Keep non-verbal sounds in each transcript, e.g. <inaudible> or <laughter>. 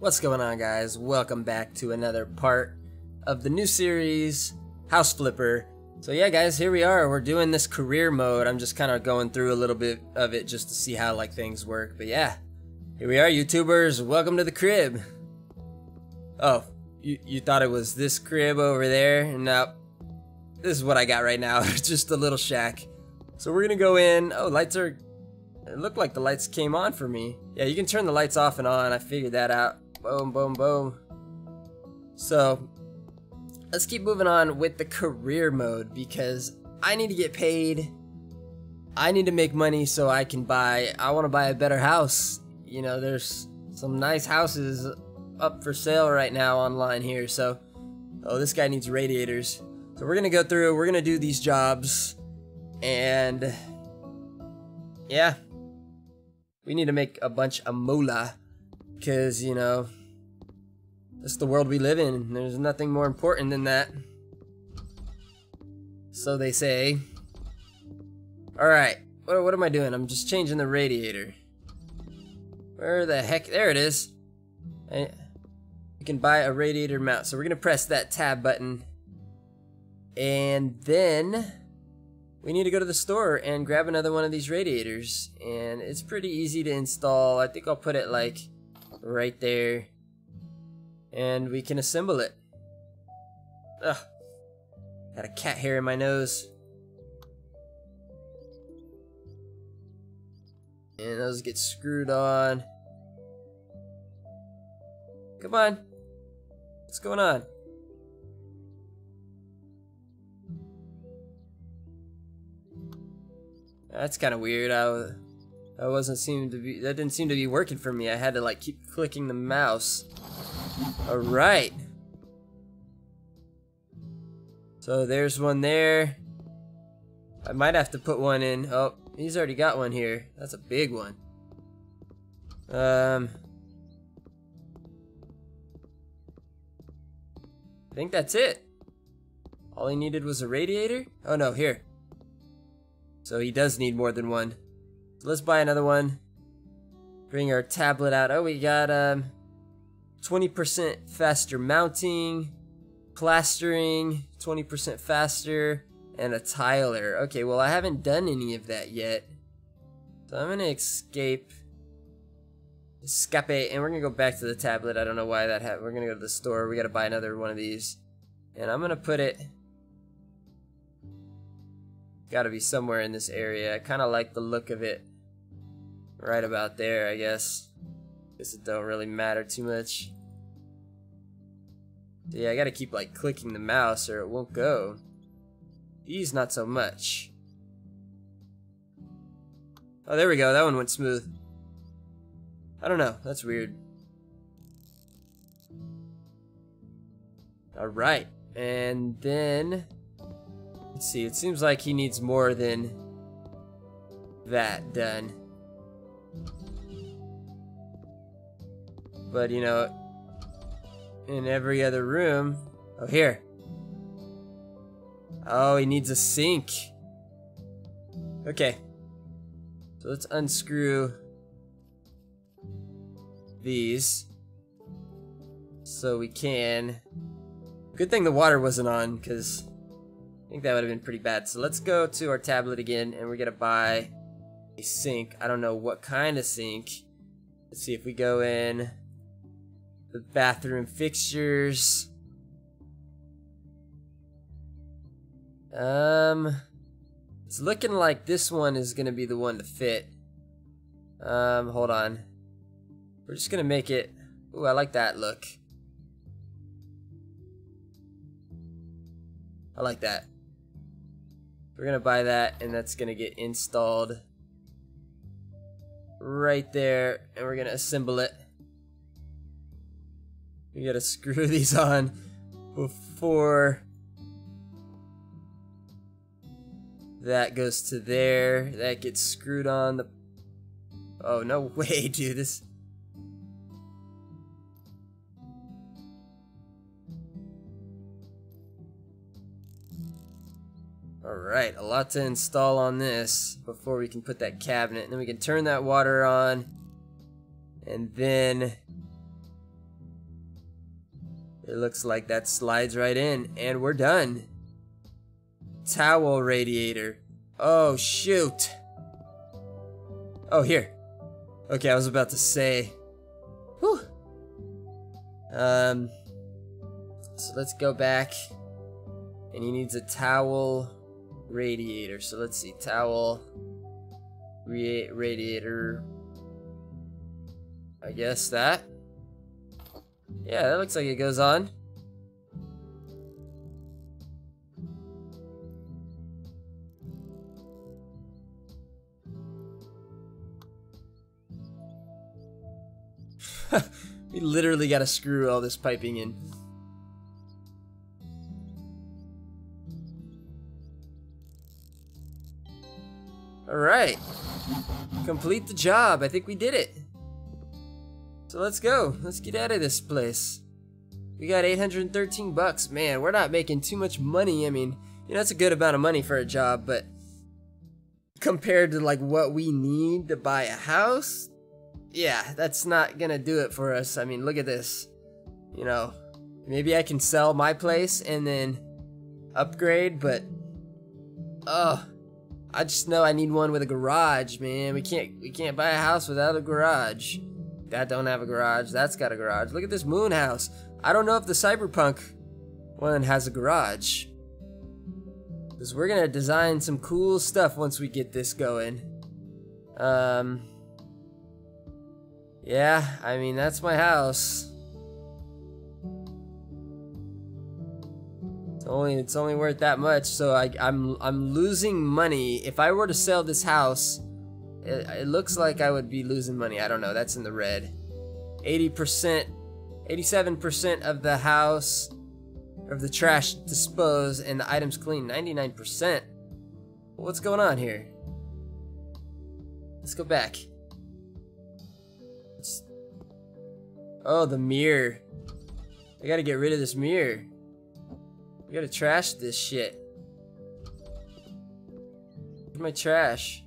What's going on guys? Welcome back to another part of the new series, House Flipper. So yeah guys, here we are. We're doing this career mode. I'm just kind of going through a little bit of it just to see how like things work. But yeah, here we are YouTubers. Welcome to the crib. Oh, you, you thought it was this crib over there? No, this is what I got right now. <laughs> just a little shack. So we're gonna go in. Oh, lights are it looked like the lights came on for me. Yeah, you can turn the lights off and on. I figured that out. Boom, boom, boom. So, let's keep moving on with the career mode because I need to get paid. I need to make money so I can buy, I want to buy a better house. You know, there's some nice houses up for sale right now online here. So, oh, this guy needs radiators. So we're going to go through, we're going to do these jobs. And, yeah, we need to make a bunch of moolah because, you know, that's the world we live in. There's nothing more important than that. So they say. Alright, what, what am I doing? I'm just changing the radiator. Where the heck? There it is. I, you can buy a radiator mount. So we're going to press that tab button. And then we need to go to the store and grab another one of these radiators. And it's pretty easy to install. I think I'll put it like right there. And we can assemble it. Ugh. Got a cat hair in my nose. And those get screwed on. Come on. What's going on? That's kind of weird. I, I wasn't seem to be that didn't seem to be working for me. I had to like keep clicking the mouse. All right. So there's one there. I might have to put one in. Oh, he's already got one here. That's a big one. Um I think that's it. All he needed was a radiator? Oh no, here. So he does need more than one. So let's buy another one. Bring our tablet out. Oh, we got um 20% faster mounting, plastering, 20% faster, and a tiler. Okay, well I haven't done any of that yet. So I'm gonna escape. Escape, and we're gonna go back to the tablet. I don't know why that happened. We're gonna go to the store. We gotta buy another one of these. And I'm gonna put it Gotta be somewhere in this area. I kind of like the look of it. Right about there, I guess. Guess it don't really matter too much. Yeah, I gotta keep like clicking the mouse or it won't go. These not so much. Oh, there we go. That one went smooth. I don't know. That's weird. Alright. And then... Let's see, it seems like he needs more than that done. But, you know, in every other room... Oh, here. Oh, he needs a sink. Okay. So let's unscrew these so we can... Good thing the water wasn't on, because I think that would have been pretty bad. So let's go to our tablet again, and we're going to buy a sink. I don't know what kind of sink. Let's see if we go in the bathroom fixtures. Um, it's looking like this one is going to be the one to fit. Um, hold on. We're just going to make it... Ooh, I like that look. I like that. We're gonna buy that and that's gonna get installed right there and we're gonna assemble it. We gotta screw <laughs> these on before that goes to there. That gets screwed on the Oh no <laughs> way dude this Alright, a lot to install on this before we can put that cabinet. And then we can turn that water on. And then It looks like that slides right in, and we're done. Towel radiator. Oh, shoot. Oh, here. Okay, I was about to say. Whew. Um, so let's go back. And he needs a towel radiator. So let's see. Towel radiator. I guess that. Yeah, that looks like it goes on. <laughs> we literally got to screw all this piping in. Alright. Complete the job. I think we did it. So let's go. Let's get out of this place. We got 813 bucks. Man, we're not making too much money. I mean, you know, it's a good amount of money for a job, but compared to like what we need to buy a house, yeah, that's not gonna do it for us. I mean, look at this. You know, maybe I can sell my place and then upgrade, but oh, I just know I need one with a garage, man. We can't we can't buy a house without a garage. That don't have a garage. That's got a garage. Look at this moon house. I don't know if the cyberpunk one has a garage. Because we're going to design some cool stuff once we get this going. Um, yeah, I mean, that's my house. It's only, it's only worth that much, so I, I'm, I'm losing money. If I were to sell this house, it, it looks like I would be losing money. I don't know. That's in the red. 80%, 87% of the house, of the trash disposed, and the items clean. 99%. What's going on here? Let's go back. Let's... Oh, the mirror. I gotta get rid of this mirror. We gotta trash this shit. Where's my trash?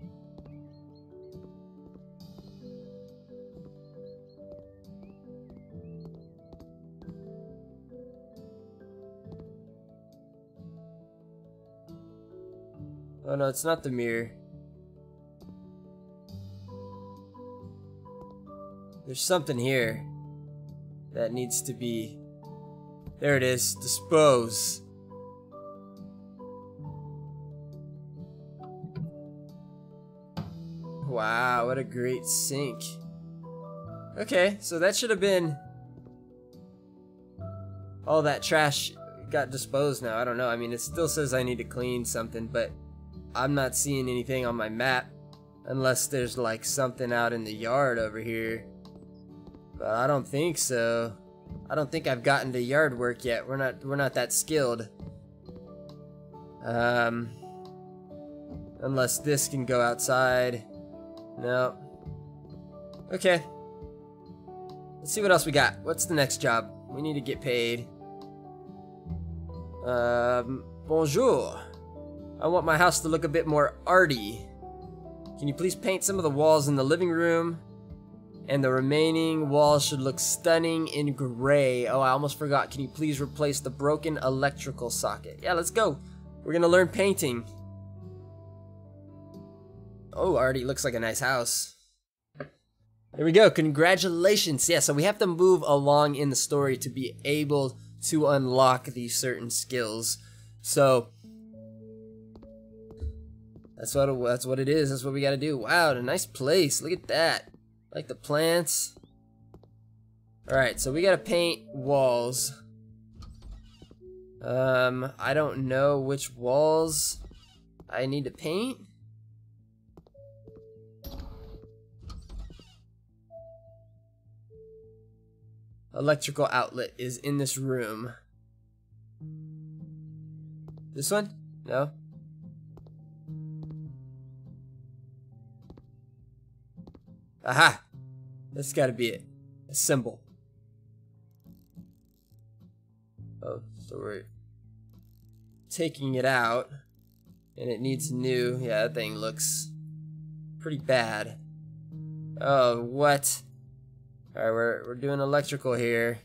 Oh no, it's not the mirror. There's something here that needs to be... There it is. Dispose. Wow, what a great sink. Okay, so that should have been... All that trash got disposed now. I don't know. I mean, it still says I need to clean something, but I'm not seeing anything on my map unless there's like something out in the yard over here. But I don't think so. I don't think I've gotten to yard work yet. We're not we're not that skilled. Um unless this can go outside. No. Okay. Let's see what else we got. What's the next job? We need to get paid. Um bonjour. I want my house to look a bit more arty. Can you please paint some of the walls in the living room? And the remaining walls should look stunning in gray. Oh, I almost forgot. Can you please replace the broken electrical socket? Yeah, let's go. We're gonna learn painting. Oh, already looks like a nice house. There we go. Congratulations. Yeah, so we have to move along in the story to be able to unlock these certain skills. So, that's what that's what it is. That's what we got to do. Wow, a nice place. Look at that. Like the plants. All right, so we got to paint walls. Um, I don't know which walls I need to paint. Electrical outlet is in this room. This one? No? Aha! That's gotta be it. A symbol. Oh, so we're taking it out. And it needs new. Yeah, that thing looks pretty bad. Oh, what? Alright, we're, we're doing electrical here.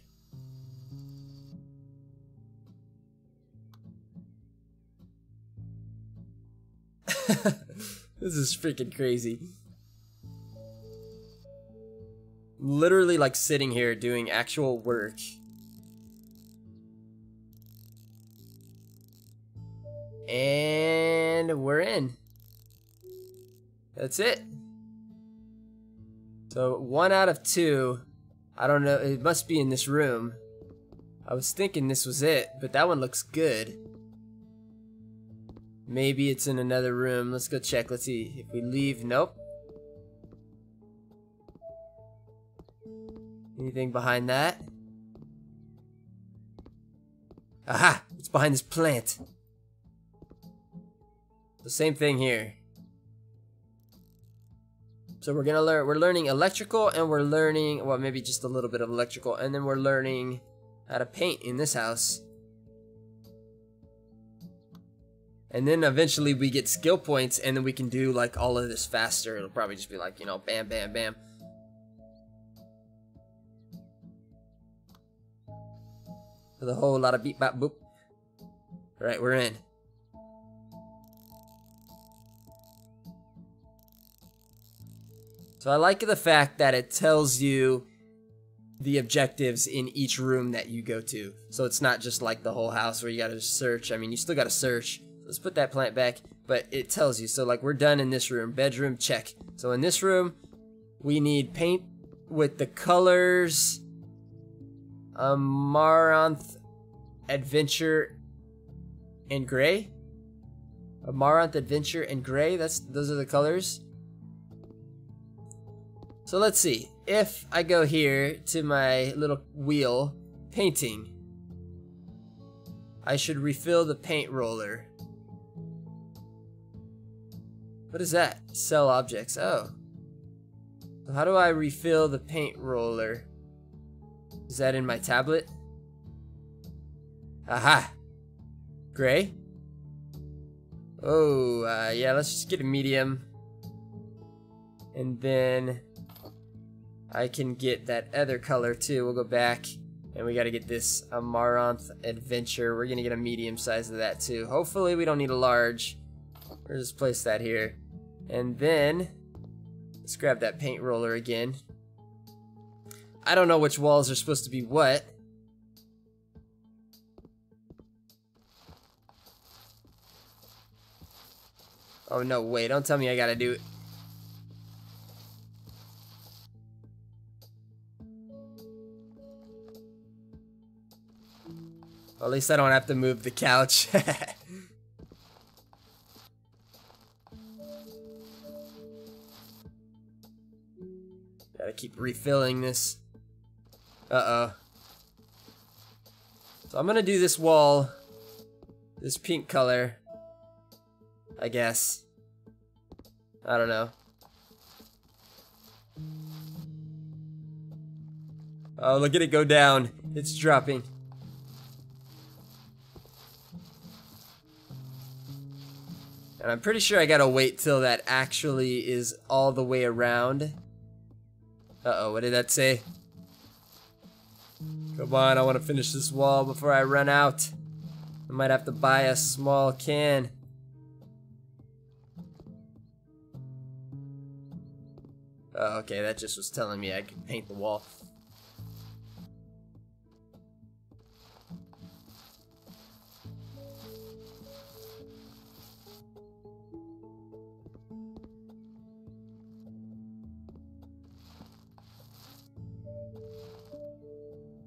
<laughs> this is freaking crazy. Literally like sitting here doing actual work. And we're in. That's it. So one out of two. I don't know. It must be in this room. I was thinking this was it, but that one looks good. Maybe it's in another room. Let's go check. Let's see. If we leave, nope. Anything behind that? Aha! It's behind this plant. The same thing here. So we're gonna learn, we're learning electrical and we're learning, well maybe just a little bit of electrical and then we're learning how to paint in this house. And then eventually we get skill points and then we can do like all of this faster. It'll probably just be like, you know, bam, bam, bam. With a whole lot of beep, bop, boop. All right, we're in. So I like the fact that it tells you the objectives in each room that you go to. So it's not just like the whole house where you gotta search. I mean, you still gotta search. Let's put that plant back, but it tells you. So like we're done in this room. Bedroom, check. So in this room, we need paint with the colors Amaranth Adventure and Gray. Amaranth Adventure and Gray. That's those are the colors. So let's see. If I go here to my little wheel, painting, I should refill the paint roller. What is that? Sell objects. Oh. So how do I refill the paint roller? Is that in my tablet? Aha! Gray? Oh, uh, yeah, let's just get a medium. And then I can get that other color too. We'll go back and we got to get this Amaranth Adventure. We're to get a medium size of that too. Hopefully we don't need a large. We'll just place that here. And then, let's grab that paint roller again. I don't know which walls are supposed to be what. Oh no, wait, don't tell me I gotta do it. Well, at least I don't have to move the couch. <laughs> Gotta keep refilling this. Uh-oh. So I'm gonna do this wall, this pink color, I guess. I don't know. Oh, look at it go down. It's dropping. And I'm pretty sure I gotta wait till that actually is all the way around. Uh-oh, what did that say? Come on, I want to finish this wall before I run out. I might have to buy a small can. Oh, okay, that just was telling me I could paint the wall.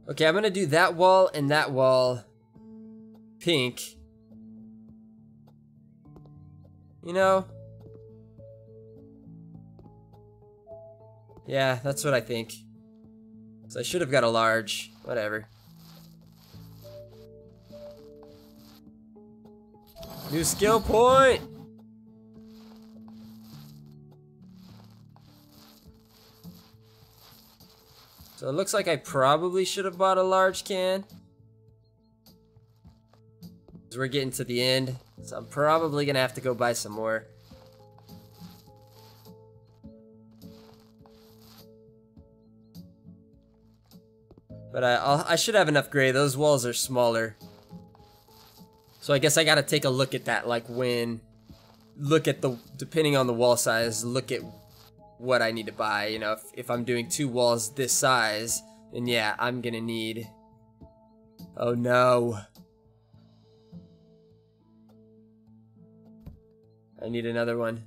Okay, I'm gonna do that wall and that wall pink. You know? Yeah, that's what I think. So I should have got a large. Whatever. New skill point! So it looks like I probably should have bought a large can. We're getting to the end, so I'm probably gonna have to go buy some more. But I, I'll, I should have enough gray. Those walls are smaller. So I guess I gotta take a look at that, like when look at the depending on the wall size, look at what I need to buy. You know, if, if I'm doing two walls this size, then yeah, I'm gonna need. Oh no. I need another one.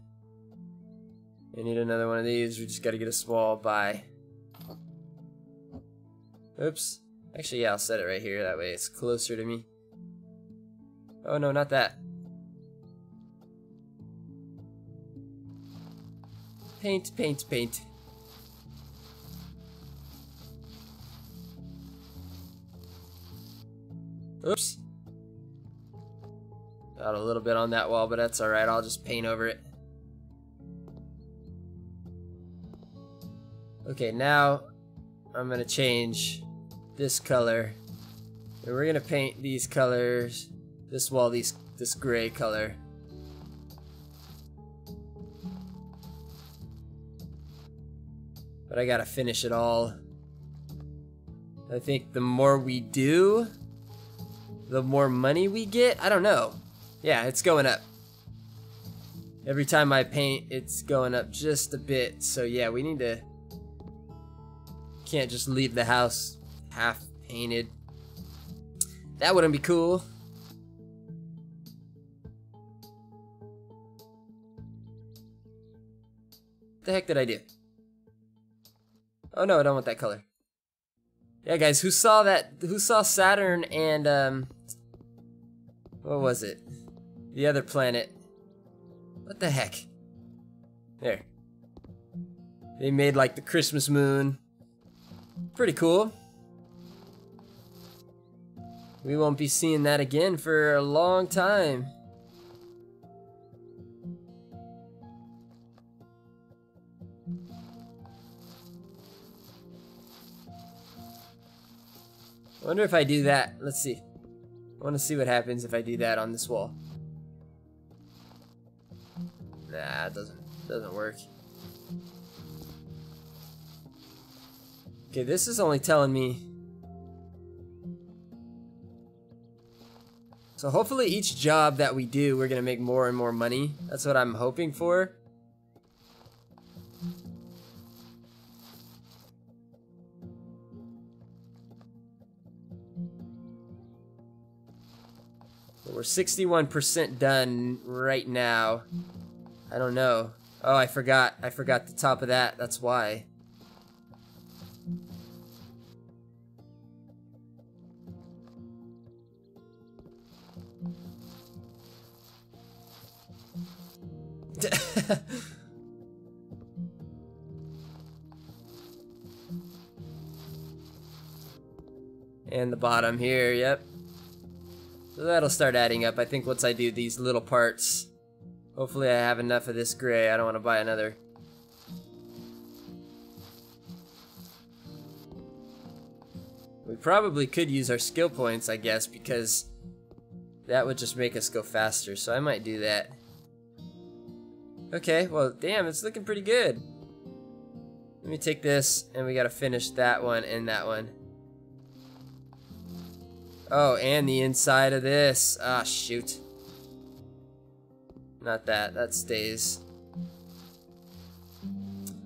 I need another one of these. We just gotta get a small buy. Oops. Actually, yeah, I'll set it right here. That way it's closer to me. Oh no, not that. Paint, paint, paint. Oops. Got a little bit on that wall, but that's alright. I'll just paint over it. Okay, now I'm gonna change this color. And we're gonna paint these colors, this wall, these this gray color. But I gotta finish it all. I think the more we do, the more money we get. I don't know. Yeah, it's going up. Every time I paint, it's going up just a bit. So yeah, we need to... Can't just leave the house half painted. That wouldn't be cool. What the heck did I do? Oh no, I don't want that color. Yeah, guys, who saw that? Who saw Saturn and um, what was it? The other planet. What the heck? There. They made like the Christmas moon. Pretty cool. We won't be seeing that again for a long time. I wonder if I do that. Let's see. I want to see what happens if I do that on this wall. Nah, it doesn't doesn't work. Okay, this is only telling me. So hopefully each job that we do, we're gonna make more and more money. That's what I'm hoping for. We're 61% done right now. I don't know. Oh, I forgot. I forgot the top of that. That's why. <laughs> and the bottom here, yep. So that'll start adding up. I think once I do these little parts, hopefully I have enough of this gray. I don't want to buy another. We probably could use our skill points, I guess, because that would just make us go faster. So I might do that. Okay, well, damn, it's looking pretty good. Let me take this, and we gotta finish that one and that one. Oh, and the inside of this. Ah, shoot. Not that. That stays.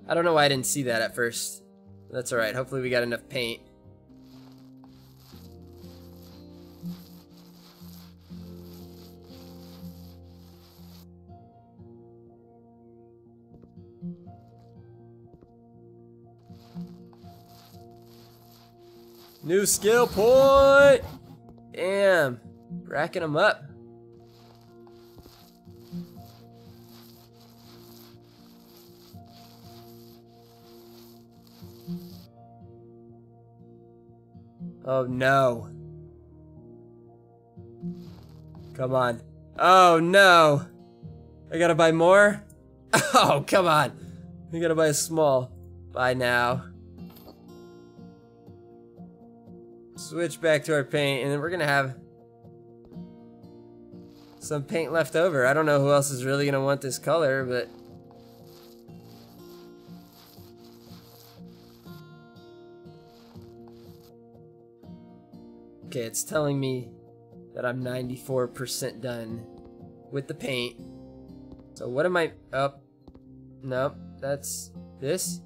I don't know why I didn't see that at first. That's alright. Hopefully we got enough paint. New skill point! Damn. Racking them up. Oh no. Come on. Oh no. I gotta buy more? <laughs> Oh, come on. I gotta buy a small. Buy now. Switch back to our paint, and then we're gonna have some paint left over. I don't know who else is really gonna want this color, but Okay, it's telling me that I'm 94% done with the paint. So what am I up? Oh, nope, that's this.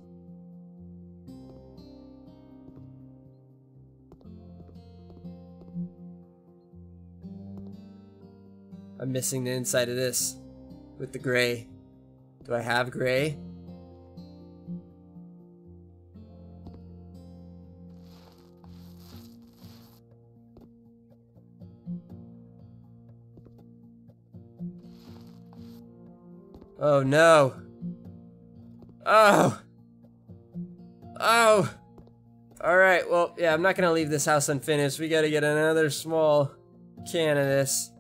I'm missing the inside of this with the gray. Do I have gray? Oh no. Oh. Oh. Alright, well, yeah, I'm not gonna leave this house unfinished. We gotta get another small can of this.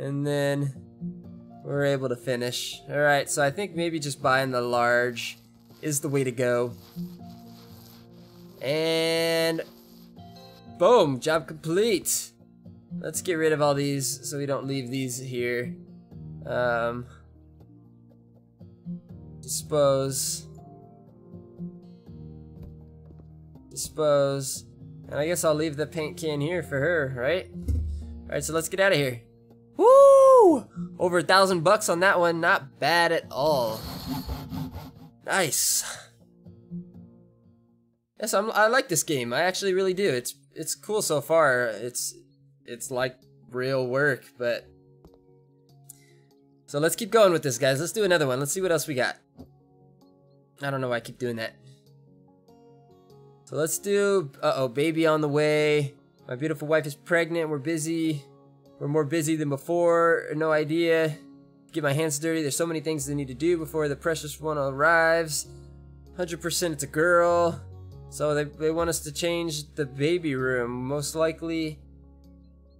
And then we're able to finish. Alright, so I think maybe just buying the large is the way to go. And boom, job complete. Let's get rid of all these so we don't leave these here. Um, Dispose. Dispose. And I guess I'll leave the paint can here for her, right? Alright, so let's get out of here. Woo! Over a thousand bucks on that one. Not bad at all. Nice. Yes, I'm, I like this game. I actually really do. It's it's cool so far. It's it's like real work, but so let's keep going with this, guys. Let's do another one. Let's see what else we got. I don't know why I keep doing that. So let's do, uh-oh, baby on the way. My beautiful wife is pregnant. We're busy. We're more busy than before. No idea. Get my hands dirty. There's so many things they need to do before the precious one arrives. 100% it's a girl. So they, they want us to change the baby room. Most likely,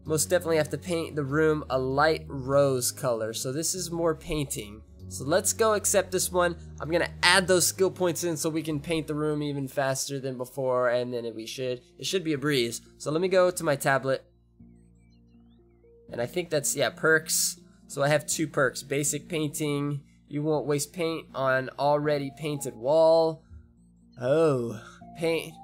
most definitely have to paint the room a light rose color. So this is more painting. So let's go accept this one. I'm gonna add those skill points in so we can paint the room even faster than before and then we should, it should be a breeze. So let me go to my tablet. And I think that's, yeah, perks. So I have two perks, basic painting. You won't waste paint on already painted wall. Oh, paint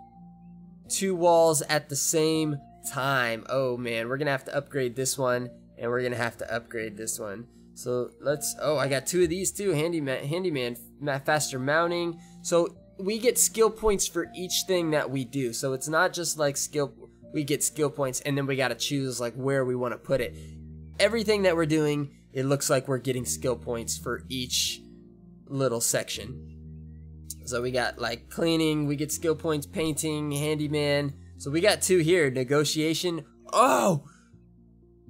two walls at the same time. Oh man, we're gonna have to upgrade this one and we're gonna have to upgrade this one. So let's, oh, I got two of these too. Handyman, handyman, faster mounting. So we get skill points for each thing that we do. So it's not just like skill, we get skill points and then we got to choose like where we want to put it. Everything that we're doing, it looks like we're getting skill points for each little section. So we got like cleaning, we get skill points, painting, handyman. So we got two here, negotiation. Oh!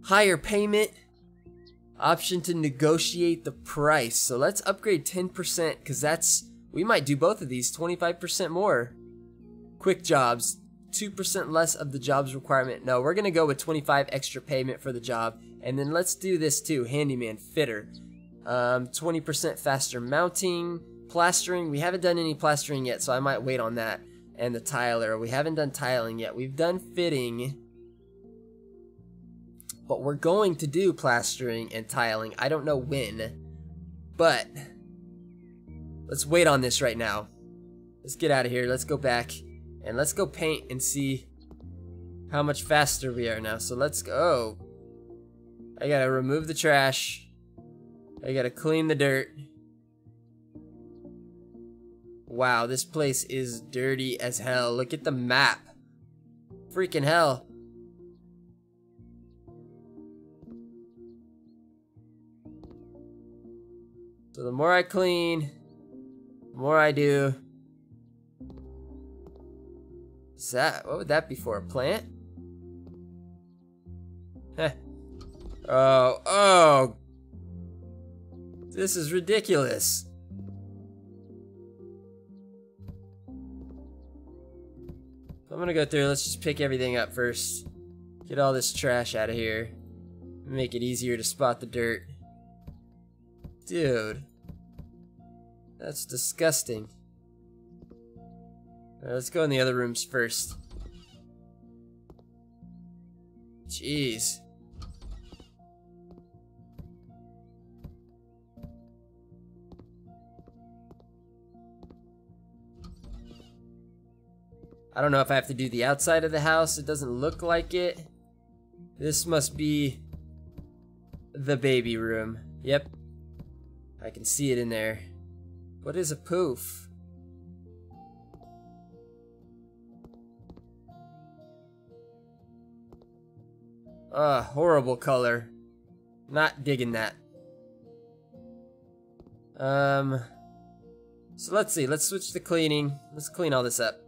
Higher payment option to negotiate the price. So let's upgrade 10% because that's, we might do both of these, 25% more. Quick jobs, 2% less of the jobs requirement. No, we're gonna go with 25 extra payment for the job. And then let's do this too, handyman, fitter. 20% um, faster mounting, plastering. We haven't done any plastering yet, so I might wait on that. And the tiler, we haven't done tiling yet. We've done fitting but we're going to do plastering and tiling. I don't know when, but let's wait on this right now. Let's get out of here. Let's go back and let's go paint and see how much faster we are now. So let's go. I gotta remove the trash. I gotta clean the dirt. Wow, this place is dirty as hell. Look at the map. Freaking hell. So the more I clean, the more I do. Is that, what would that be for, a plant? Heh. Oh, oh. This is ridiculous. I'm gonna go through, let's just pick everything up first. Get all this trash out of here. Make it easier to spot the dirt. Dude. That's disgusting. Right, let's go in the other rooms first. Jeez. I don't know if I have to do the outside of the house. It doesn't look like it. This must be the baby room. Yep, I can see it in there. What is a poof? Ah, horrible color. Not digging that. Um, so let's see. Let's switch to cleaning. Let's clean all this up.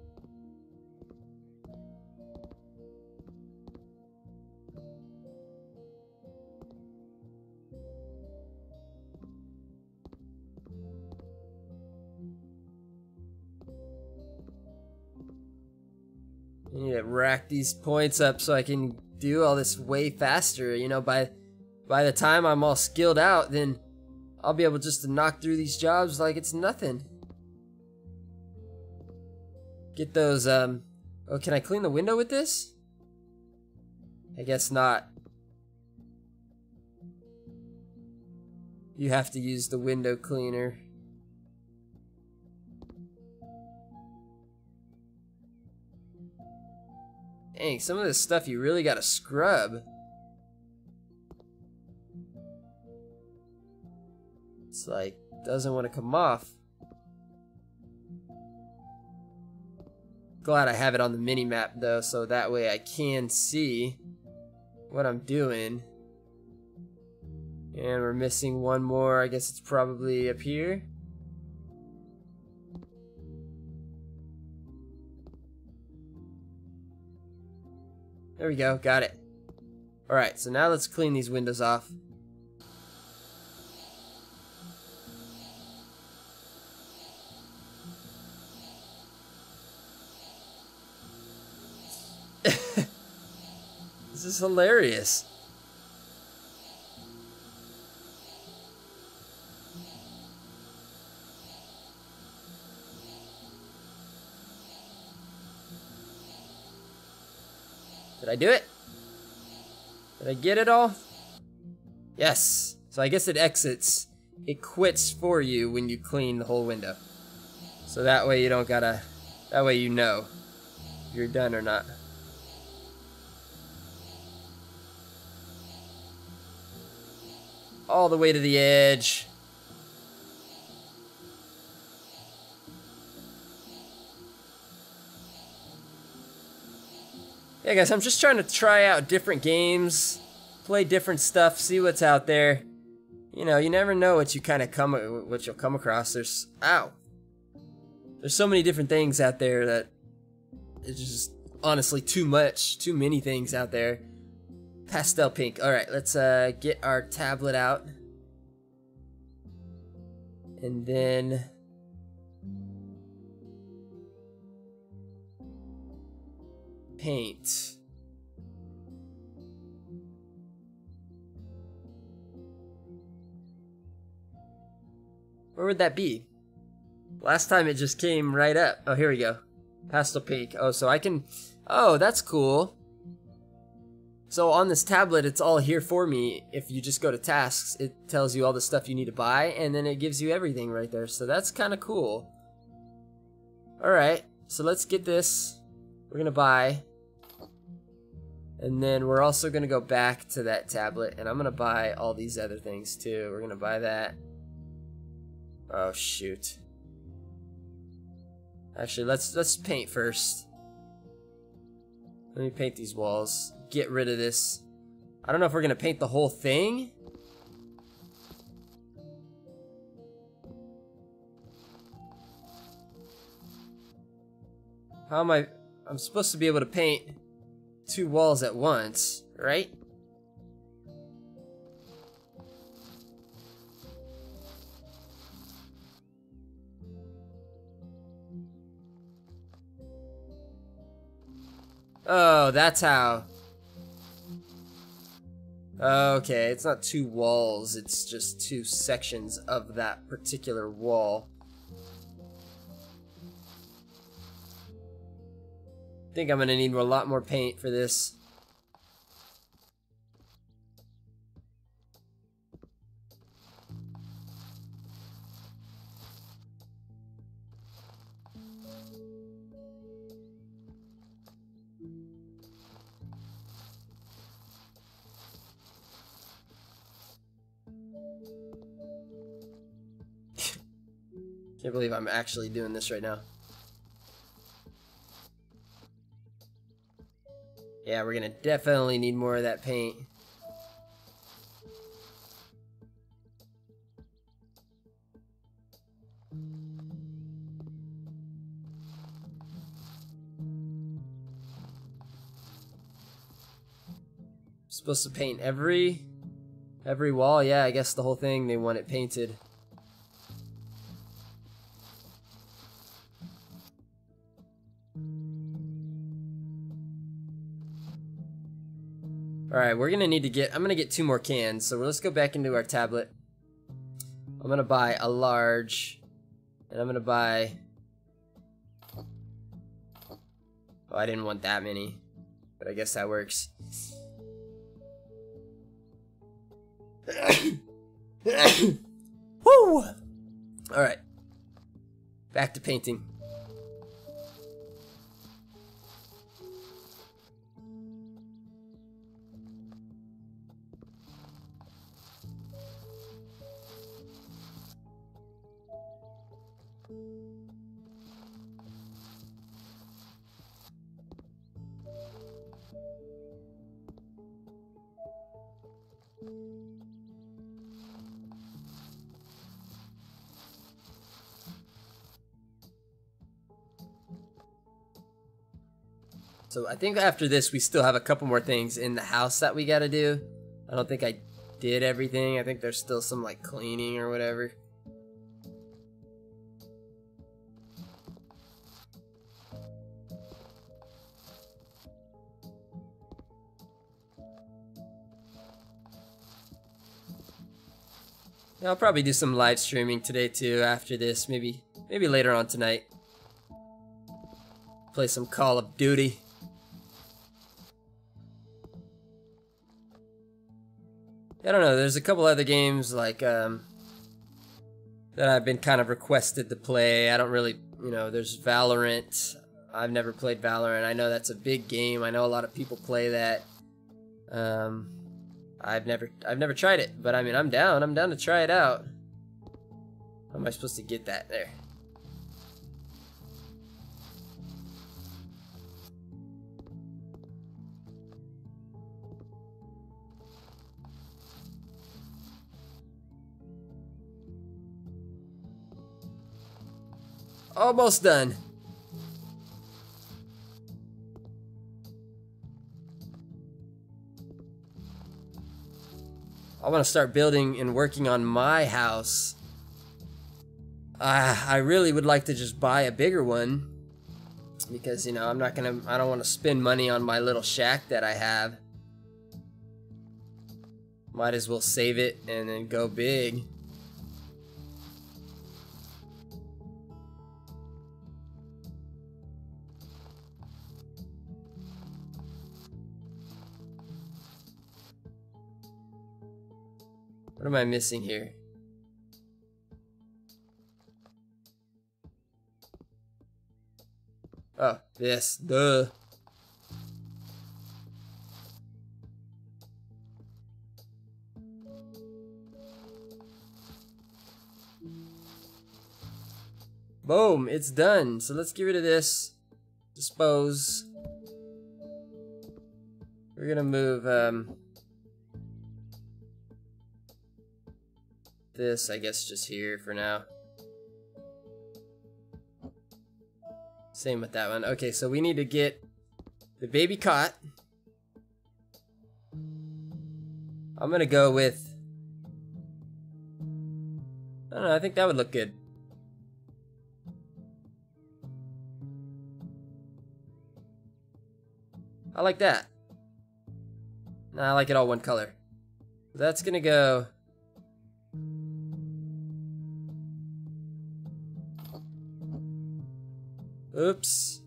I need to rack these points up so I can do all this way faster. You know, by by the time I'm all skilled out, then I'll be able just to knock through these jobs like it's nothing. Get those, um... Oh, can I clean the window with this? I guess not. You have to use the window cleaner. Dang, some of this stuff you really gotta scrub. It's like, doesn't want to come off. Glad I have it on the mini map though, so that way I can see what I'm doing. And we're missing one more, I guess it's probably up here. There we go, got it. Alright, so now let's clean these windows off. <laughs> this is hilarious. Did I do it? Did I get it all? Yes. So I guess it exits. It quits for you when you clean the whole window. So that way you don't gotta, that way you know you're done or not. All the way to the edge. Yeah, guys, I'm just trying to try out different games, play different stuff, see what's out there. You know, you never know what you kind of come what you'll come across. There's ow. There's so many different things out there that it's just honestly too much, too many things out there. Pastel pink. All right, let's uh, get our tablet out, and then paint. Where would that be? Last time it just came right up. Oh, here we go. Pastel pink. Oh, so I can... Oh, that's cool. So on this tablet, it's all here for me. If you just go to tasks, it tells you all the stuff you need to buy, and then it gives you everything right there. So that's kind of cool. Alright, so let's get this. We're going to buy and then we're also going to go back to that tablet, and I'm going to buy all these other things too. We're going to buy that. Oh, shoot. Actually, let's let's paint first. Let me paint these walls. Get rid of this. I don't know if we're going to paint the whole thing. How am I... I'm supposed to be able to paint two walls at once, right? Oh, that's how. Okay, it's not two walls, it's just two sections of that particular wall. think I'm gonna need a lot more paint for this. <laughs> Can't believe I'm actually doing this right now. Yeah, we're gonna definitely need more of that paint. Supposed to paint every every wall. Yeah, I guess the whole thing they want it painted. Alright, we're gonna need to get, I'm gonna get two more cans, so let's go back into our tablet. I'm gonna buy a large, and I'm gonna buy, oh, I didn't want that many, but I guess that works. <coughs> <coughs> Woo! Alright, back to painting. So I think after this, we still have a couple more things in the house that we gotta do. I don't think I did everything. I think there's still some like cleaning or whatever. I'll probably do some live streaming today too after this, maybe maybe later on tonight. Play some Call of Duty. I don't know, there's a couple other games like um that I've been kind of requested to play. I don't really, you know, there's Valorant. I've never played Valorant. I know that's a big game. I know a lot of people play that. Um I've never I've never tried it, but I mean I'm down. I'm down to try it out. How am I supposed to get that there? Almost done. I want to start building and working on my house. Uh, I really would like to just buy a bigger one because you know I'm not gonna I don't want to spend money on my little shack that I have. Might as well save it and then go big. What am I missing here? Oh, this. Duh. Boom, it's done. So let's get rid of this. Dispose. We're gonna move, um, this, I guess, just here for now. Same with that one. Okay, so we need to get the baby cot. I'm gonna go with... I don't know, I think that would look good. I like that. Nah, I like it all one color. That's gonna go Oops.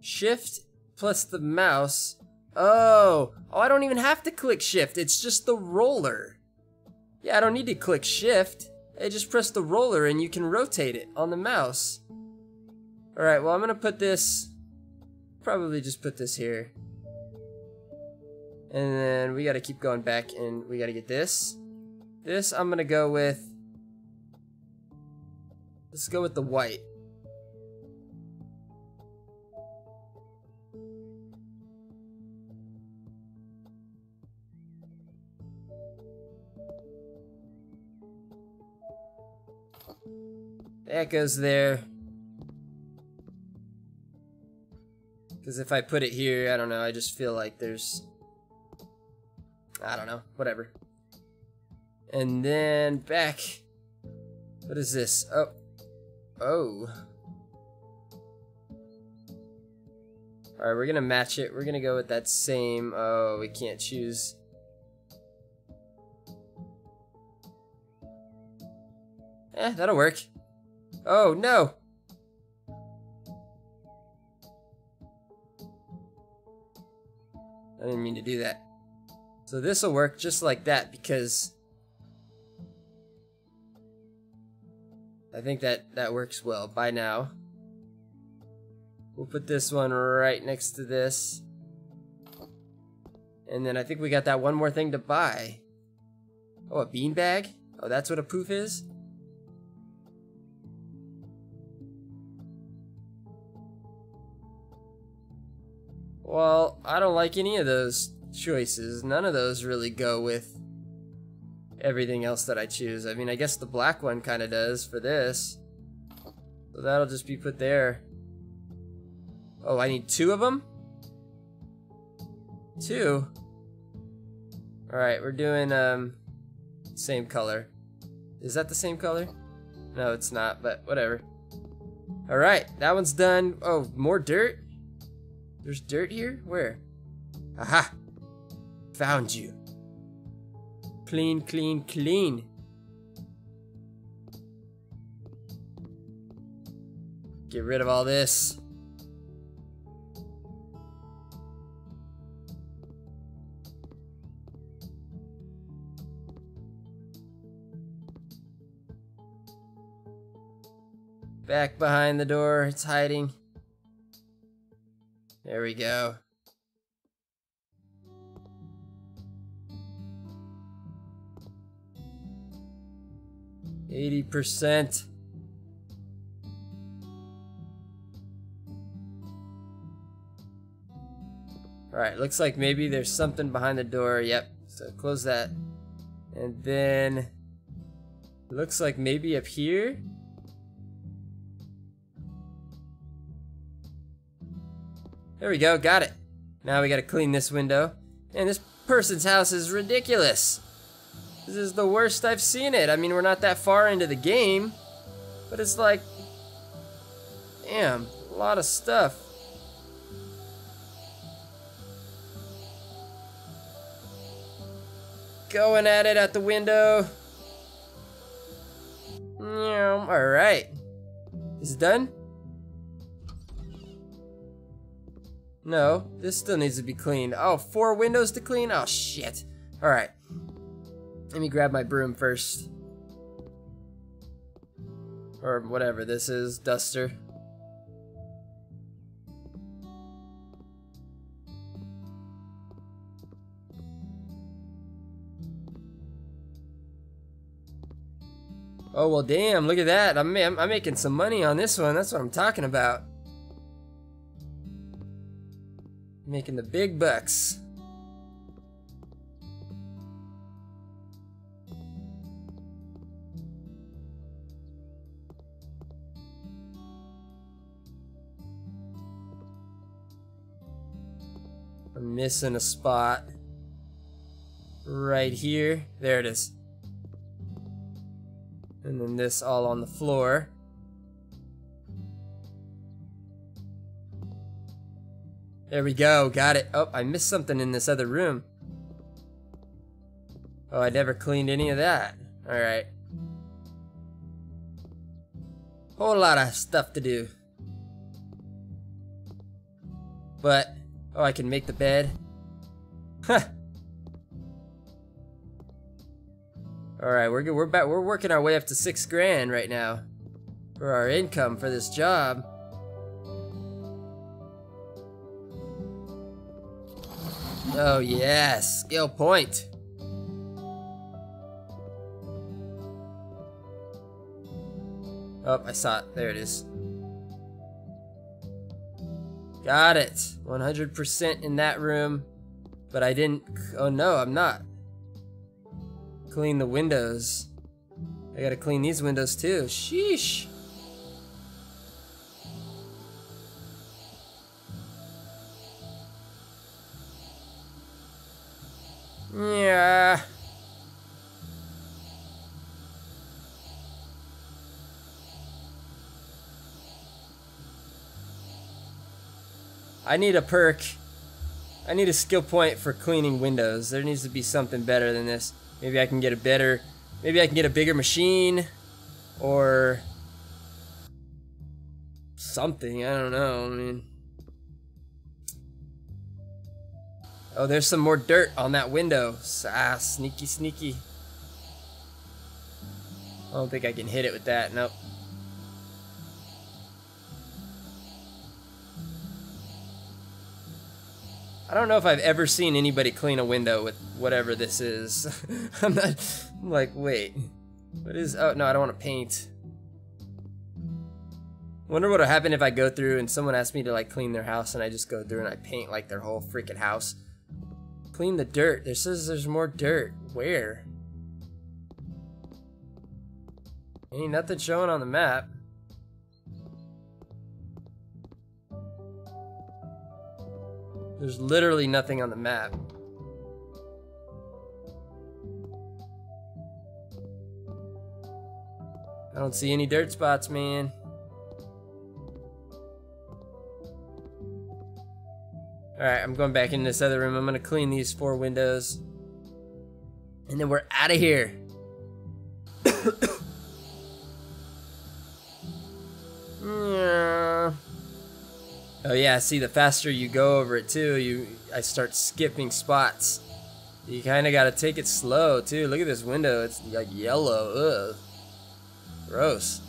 Shift plus the mouse. Oh, oh, I don't even have to click shift. It's just the roller. Yeah, I don't need to click shift. I just press the roller and you can rotate it on the mouse. Alright, well I'm gonna put this, probably just put this here. And then we gotta keep going back and we gotta get this. This I'm gonna go with. Let's go with the white. That goes there. Because if I put it here, I don't know, I just feel like there's... I don't know, whatever. And then back... What is this? Oh. Oh. Alright, we're gonna match it. We're gonna go with that same... Oh, we can't choose... Eh, that'll work. Oh, no! I didn't mean to do that. So this will work just like that because I think that that works well by now. We'll put this one right next to this. And then I think we got that one more thing to buy. Oh, a beanbag? Oh, that's what a poof is? Well, I don't like any of those choices. None of those really go with everything else that I choose. I mean, I guess the black one kind of does for this. So that'll just be put there. Oh, I need two of them? Two? Alright, we're doing, um, same color. Is that the same color? No, it's not, but whatever. Alright, that one's done. Oh, more dirt? There's dirt here? Where? Aha! Found you. Clean, clean, clean. Get rid of all this. Back behind the door, it's hiding. There we go. Eighty percent. Alright, looks like maybe there's something behind the door. Yep, so close that. And then... Looks like maybe up here? There we go, got it. Now we gotta clean this window. And this person's house is ridiculous. This is the worst I've seen it. I mean, we're not that far into the game, but it's like, damn, a lot of stuff. Going at it at the window. Yeah, Alright. Is it done? No, this still needs to be cleaned. Oh, four windows to clean? Oh, shit. Alright. Let me grab my broom first. Or whatever this is, duster. Oh, well, damn, look at that. I'm, I'm making some money on this one. That's what I'm talking about. Making the big bucks. Missing a spot. Right here. There it is. And then this all on the floor. There we go, got it. Oh, I missed something in this other room. Oh, I never cleaned any of that. Alright. Whole lot of stuff to do. But, Oh, I can make the bed. Huh. All right, we're good. we're back. We're working our way up to six grand right now for our income for this job. Oh yes, skill point. Oh, I saw it. There it is. Got it. 100% in that room. But I didn't... Oh no, I'm not. Clean the windows. I gotta clean these windows too. Sheesh. Yeah. I need a perk. I need a skill point for cleaning windows. There needs to be something better than this. Maybe I can get a better, maybe I can get a bigger machine or something. I don't know. I mean, oh, there's some more dirt on that window. Ah, sneaky, sneaky. I don't think I can hit it with that. Nope. I don't know if I've ever seen anybody clean a window with whatever this is. <laughs> I'm not I'm like, wait. What is oh no, I don't want to paint. Wonder what'll happen if I go through and someone asks me to like clean their house and I just go through and I paint like their whole freaking house. Clean the dirt. There says there's more dirt. Where? Ain't nothing showing on the map. There's literally nothing on the map. I don't see any dirt spots, man. Alright, I'm going back in this other room. I'm going to clean these four windows. And then we're out of here. yeah. <coughs> Hmm. Oh yeah, see the faster you go over it too, you I start skipping spots. You kind of got to take it slow too. Look at this window, it's like yellow. Ugh. Gross.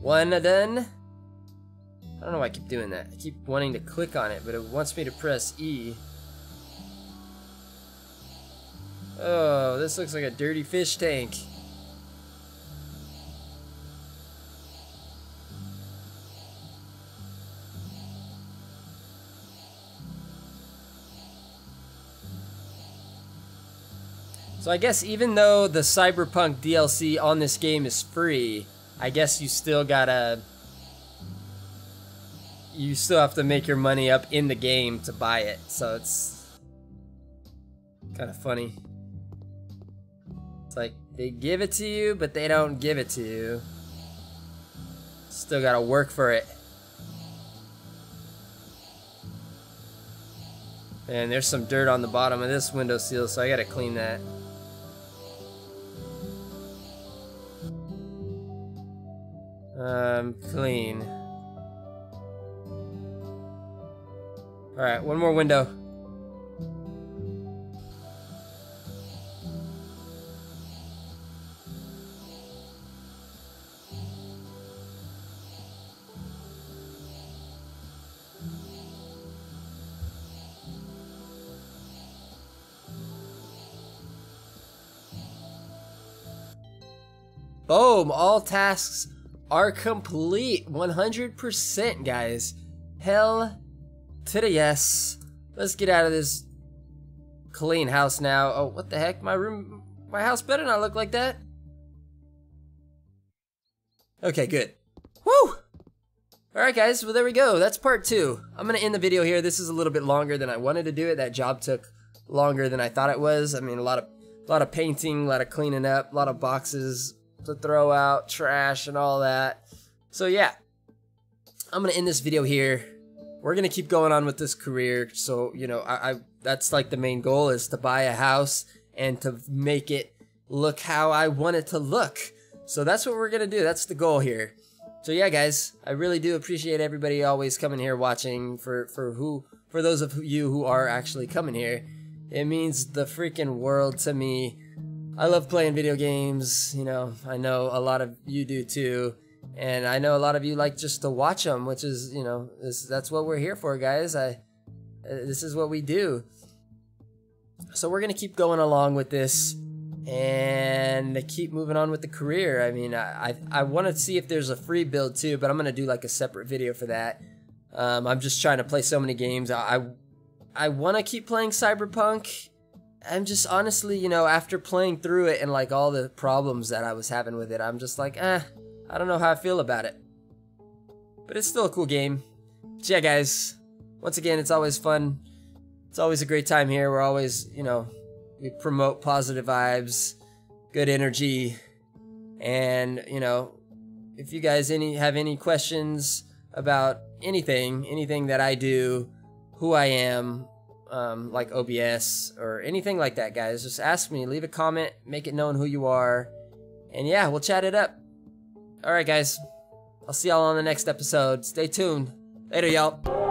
One done. I don't know why I keep doing that. I keep wanting to click on it, but it wants me to press E. Oh, this looks like a dirty fish tank. So I guess even though the Cyberpunk DLC on this game is free, I guess you still gotta you still have to make your money up in the game to buy it. So it's kind of funny. It's like they give it to you, but they don't give it to you. Still gotta work for it. And there's some dirt on the bottom of this window seal, so I gotta clean that. Um, clean. Alright, one more window. Boom! All tasks are complete. 100%, guys. Hell to the yes. Let's get out of this clean house now. Oh, what the heck? My room, my house better not look like that. Okay, good. Woo! Alright guys, well there we go. That's part two. I'm gonna end the video here. This is a little bit longer than I wanted to do it. That job took longer than I thought it was. I mean, a lot of a lot of painting, a lot of cleaning up, a lot of boxes to throw out, trash and all that. So yeah, I'm gonna end this video here we're gonna keep going on with this career. So you know, I, I that's like the main goal is to buy a house and to make it look how I want it to look. So that's what we're gonna do. That's the goal here. So yeah, guys, I really do appreciate everybody always coming here watching. For for who for those of you who are actually coming here, it means the freaking world to me. I love playing video games. You know, I know a lot of you do too. And I know a lot of you like just to watch them, which is, you know, that's what we're here for, guys. I, uh, this is what we do. So we're gonna keep going along with this and keep moving on with the career. I mean, I I, I want to see if there's a free build too, but I'm gonna do like a separate video for that. Um, I'm just trying to play so many games. I I, I want to keep playing Cyberpunk. I'm just honestly, you know, after playing through it and like all the problems that I was having with it, I'm just like, eh, I don't know how I feel about it. But it's still a cool game. So yeah, guys, once again, it's always fun. It's always a great time here. We're always, you know, we promote positive vibes, good energy, and you know, if you guys any have any questions about anything, anything that I do, who I am, um, like OBS or anything like that, guys, just ask me. Leave a comment, make it known who you are, and yeah, we'll chat it up. All right, guys. I'll see y'all on the next episode. Stay tuned. Later, y'all.